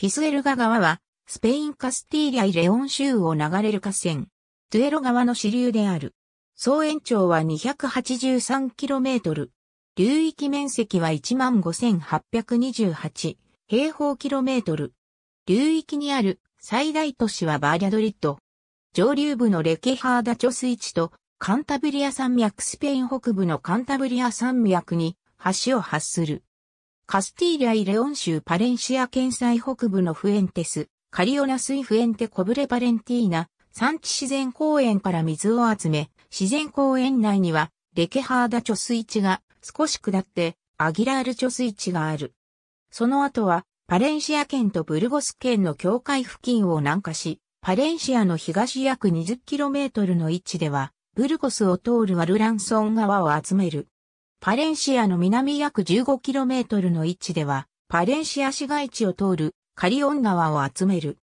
ピスエルガ川は、スペインカスティーリャイレオン州を流れる河川。ドゥエロ川の支流である。総延長は 283km。流域面積は15,828平方キロメートル。流域にある最大都市はバーリャドリッド。上流部のレケハーダ貯水池とカンタブリア山脈スペイン北部のカンタブリア山脈に橋を発する。カスティーリャイレオン州パレンシア県最北部のフエンテス、カリオナスイフエンテコブレパレンティーナ、産地自然公園から水を集め、自然公園内にはレケハーダ貯水池が少し下ってアギラール貯水池がある。その後はパレンシア県とブルゴス県の境界付近を南下し、パレンシアの東約 20km の位置では、ブルゴスを通るワルランソン川を集める。パレンシアの南約 15km の位置では、パレンシア市街地を通るカリオン川を集める。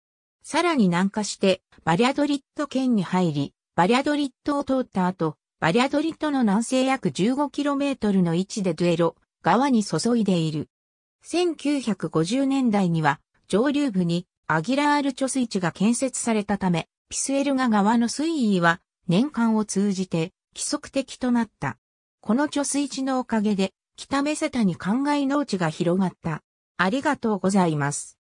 さらに南下して、バリャドリット県に入り、バリャドリットを通った後、バリャドリットの南西約 15km の位置でドゥエロ、川に注いでいる。1950年代には上流部にアギラール貯水池が建設されたため、ピスエルガ川の水位は年間を通じて規則的となった。この貯水池のおかげで北メセタに灌漑農地が広がった。ありがとうございます。